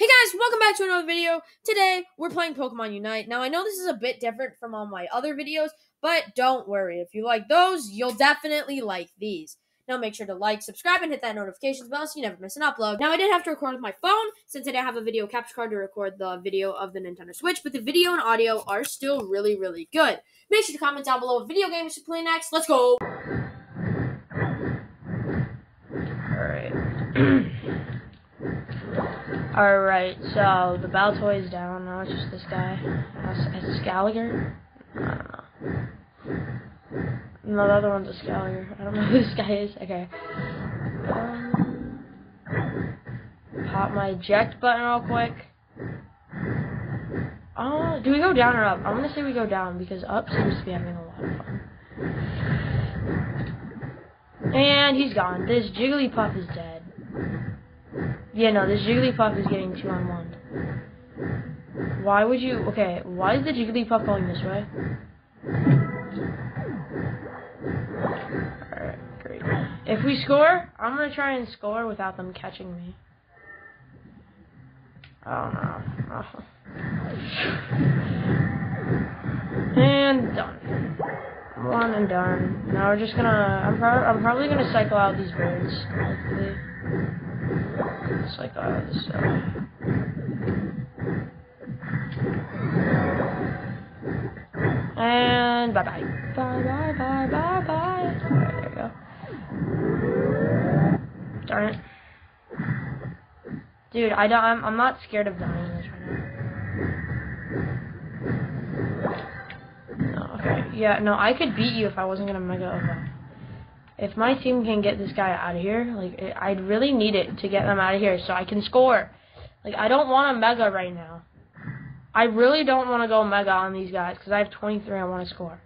Hey guys, welcome back to another video. Today, we're playing Pokemon Unite. Now, I know this is a bit different from all my other videos, but don't worry. If you like those, you'll definitely like these. Now, make sure to like, subscribe, and hit that notifications bell so you never miss an upload. Now, I did have to record with my phone since I didn't have a video capture card to record the video of the Nintendo Switch, but the video and audio are still really, really good. Make sure to comment down below what video game we should play next. Let's go! Alright. Alright, so the Baltoy is down. Now it's just this guy. It's Scaliger? I don't know. No, the other one's a Scaliger. I don't know who this guy is. Okay. Um, pop my eject button real quick. Oh, do we go down or up? I'm gonna say we go down because up seems to be having a lot of fun. And he's gone. This Jigglypuff is dead. Yeah, no, this Jigglypuff is getting two on one. Why would you... Okay, why is the Jigglypuff going this way? Alright, great. If we score, I'm gonna try and score without them catching me. Oh, no. Oh. And done. One and done. Now we're just gonna... I'm, pro I'm probably gonna cycle out these birds, hopefully. Uh, this. Uh, and bye bye. Bye bye bye bye bye. Right, there we go. Darn it. Dude, I don't. I'm, I'm not scared of dying this right now. No, okay. Yeah, no, I could beat you if I wasn't gonna mega evolve if my team can get this guy out of here, like I'd really need it to get them out of here so I can score. Like I don't want a mega right now. I really don't want to go mega on these guys because I have 23. I want to score.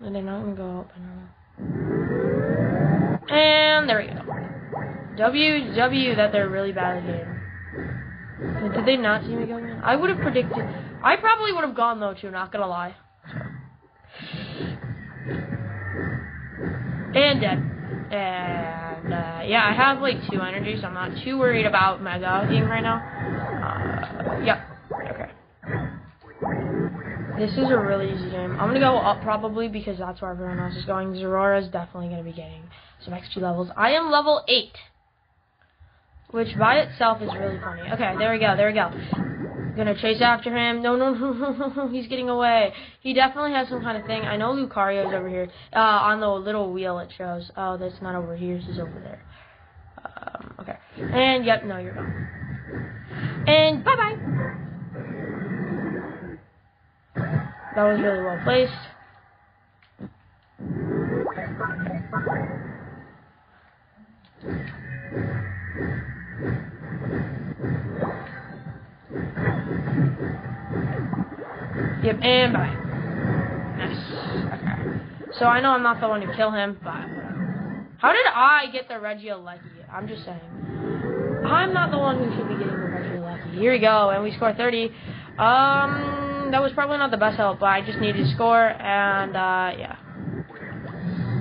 And they're not gonna go up. And there we go. W W that they're really bad at game. Did they not see me going in? I would have predicted. I probably would have gone though too. Not gonna lie. And dead. And, uh, yeah, I have, like, two energies. So I'm not too worried about Mega right now. Uh, yep. Okay. This is a really easy game. I'm gonna go up probably because that's where everyone else is going. Zeraora is definitely gonna be getting some XP levels. I am level 8. Which by itself is really funny. Okay, there we go, there we go. Gonna chase after him. No, no, no, no, no, he's getting away. He definitely has some kind of thing. I know Lucario's over here. Uh, on the little wheel it shows. Oh, that's not over here. He's over there. Um, okay. And, yep, no, you're gone. And, bye-bye. That was really well placed. And bye. Nice. Okay. So I know I'm not the one to kill him, but how did I get the Regieleki? I'm just saying. I'm not the one who should be getting the Regieleki. Here we go, and we score 30. Um, that was probably not the best help, but I just needed to score, and uh, yeah.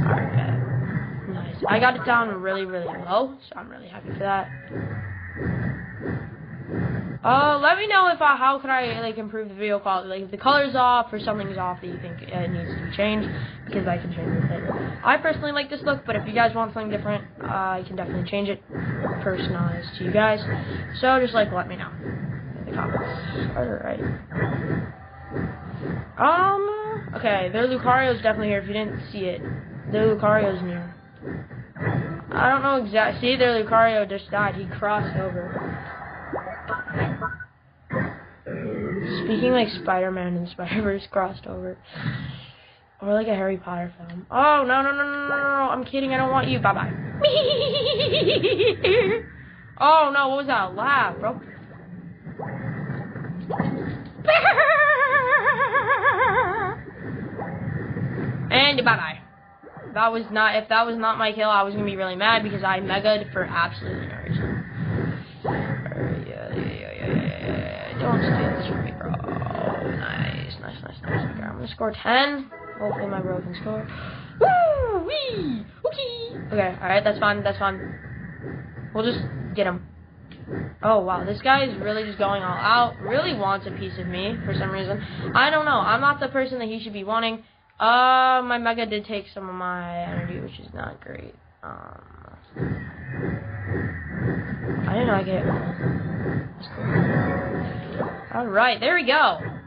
Alright, nice. I got it down really, really low, so I'm really happy for that. Uh, let me know if I, how can I like improve the video quality. Like if the color's off or something's off that you think it needs to be changed, because I can change it later. I personally like this look, but if you guys want something different, uh, I can definitely change it, personalized to you guys. So just like let me know in the comments. All right. Um. Okay, their Lucario's definitely here. If you didn't see it, their Lucario's near. I don't know exactly. See, their Lucario just died. He crossed over. Speaking like Spider-Man and Spider-Verse crossed over. Or like a Harry Potter film. Oh, no, no, no, no, no, no, I'm kidding. I don't want you. Bye-bye. oh, no, what was that? Laugh, bro. and bye-bye. That was not, if that was not my kill, I was going to be really mad because I megaed for absolutely I'm gonna score 10. Hopefully my bro can score. Woo! Wee! Okay. Okay, alright, that's fine, that's fine. We'll just get him. Oh wow, this guy is really just going all out. Really wants a piece of me for some reason. I don't know. I'm not the person that he should be wanting. Uh, my Mega did take some of my energy, which is not great. Um, I didn't know I get. All right, there we go.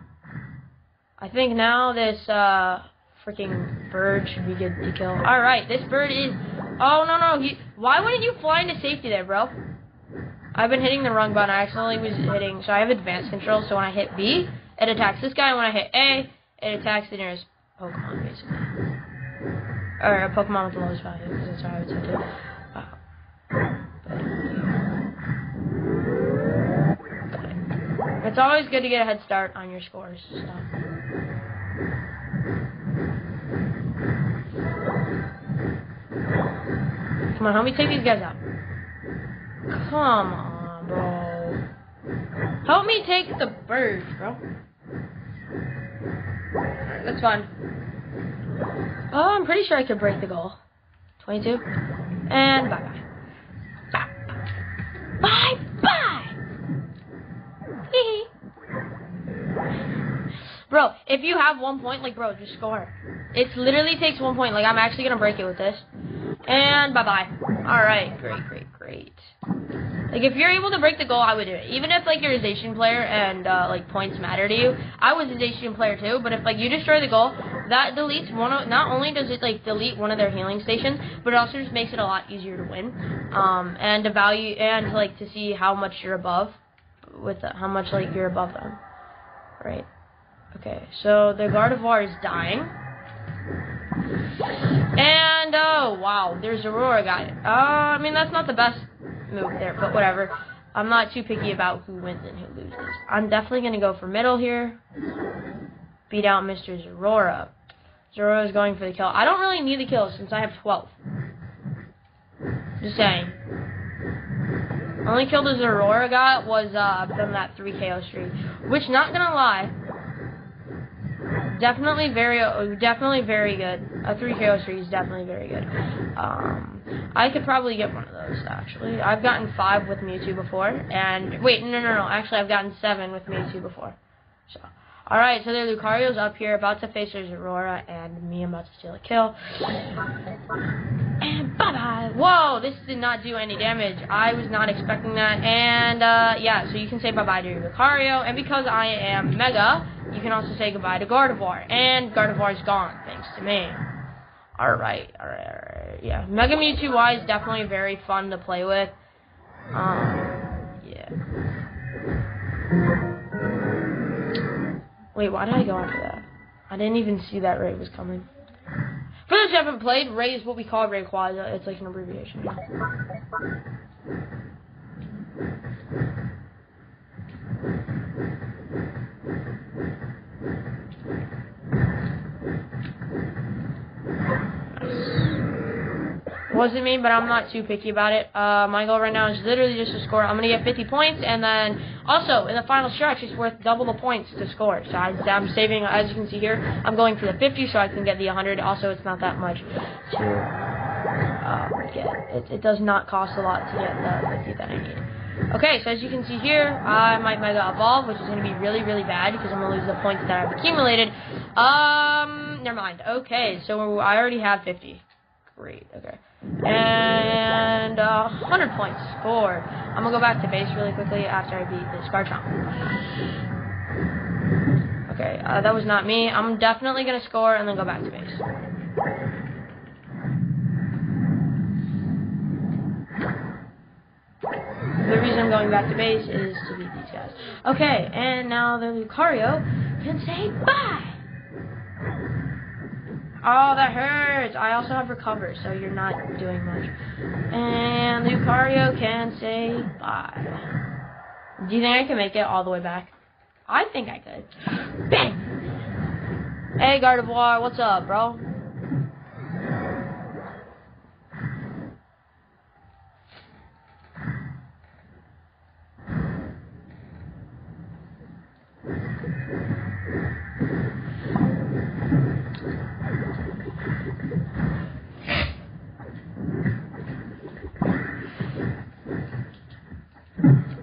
I think now this uh freaking bird should be good to kill. All right, this bird is. Oh no no! He, why wouldn't you fly into safety there, bro? I've been hitting the wrong button. I accidentally was hitting. So I have advanced control. So when I hit B, it attacks this guy. And when I hit A, it attacks the nearest Pokemon, basically. Or a Pokemon with the lowest value, because that's how I would set it. It's always good to get a head start on your scores. Stuff. Come on, help me take these guys out. Come on, bro. Help me take the birds, bro. That's fine. Oh, I'm pretty sure I could break the goal. 22. And bye-bye. Bye-bye! Bro, if you have one point, like, bro, just score. It literally takes one point. Like, I'm actually going to break it with this. And bye-bye. Alright, great, great, great. Like, if you're able to break the goal, I would do it. Even if, like, you're a Zacian player and, uh, like, points matter to you. I was a Zacian player, too, but if, like, you destroy the goal, that deletes one of, not only does it, like, delete one of their healing stations, but it also just makes it a lot easier to win. Um, and to value, and, like, to see how much you're above, with the, how much, like, you're above them. Right. Okay, so the Gardevoir is dying. And, oh, wow, there's Aurora guy. Uh, I mean, that's not the best move there, but whatever. I'm not too picky about who wins and who loses. I'm definitely going to go for middle here. Beat out Mr. Zeraora is going for the kill. I don't really need the kill since I have 12. Just saying. Only kill the Zeraora got was uh, from that 3 KO streak. Which, not gonna lie, definitely very, definitely very good. A 3 KO streak is definitely very good. Um, I could probably get one of those, actually. I've gotten 5 with Mewtwo before, and, wait, no, no, no, actually I've gotten 7 with Mewtwo before. So, alright, so there Lucario's up here, about to face his Aurora, and me, I'm about to steal a kill. And bye-bye! Whoa, this did not do any damage. I was not expecting that, and, uh, yeah, so you can say bye-bye to your Lucario, and because I am Mega, you can also say goodbye to Gardevoir. And Gardevoir's gone, thanks to me. Alright, alright, alright. Yeah. Mega Mewtwo Y is definitely very fun to play with. Um, yeah. Wait, why did I go after that? I didn't even see that Ray was coming. For those who haven't played, Ray is what we call Rayquaza. It's like an abbreviation. Wasn't me, but I'm not too picky about it. Uh, my goal right now is literally just to score. I'm going to get 50 points, and then also in the final stretch, it's worth double the points to score. So I, am saving, as you can see here, I'm going for the 50 so I can get the 100. Also, it's not that much to uh, get. It, it does not cost a lot to get the 50 that I need. Okay, so as you can see here, I might Mega Evolve, which is going to be really, really bad because I'm going to lose the points that I've accumulated. Um, never mind. Okay, so I already have 50. Great, okay. And uh, 100 points scored. I'm to go back to base really quickly after I beat this Garchomp. Okay, uh, that was not me. I'm definitely to score and then go back to base. The reason I'm going back to base is to beat these guys. Okay, and now the Lucario can say bye! Oh, that hurts. I also have recover, so you're not doing much. And Lucario can say bye. Do you think I can make it all the way back? I think I could. Bang! Hey, Gardevoir, what's up, bro?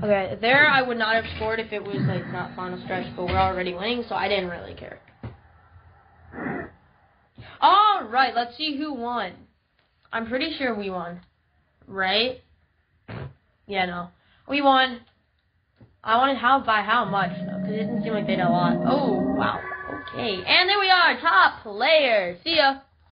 Okay, there I would not have scored if it was like not final stretch, but we're already winning, so I didn't really care. All right, let's see who won. I'm pretty sure we won, right? Yeah, no, we won. I wanted how by how much though, because it didn't seem like they did a lot. Oh wow, okay, and there we are, top player. See ya.